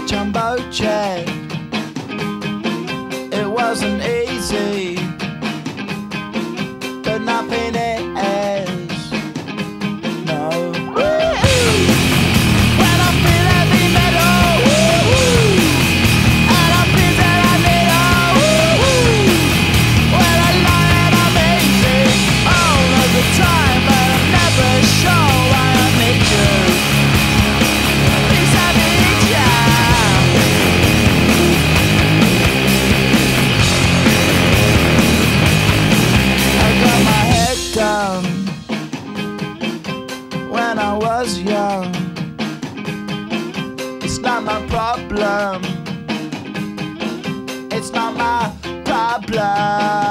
jumbo jet. It wasn't easy. Was young. It's not my problem. It's not my problem.